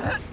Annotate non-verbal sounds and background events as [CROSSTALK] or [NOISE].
Huh? [LAUGHS]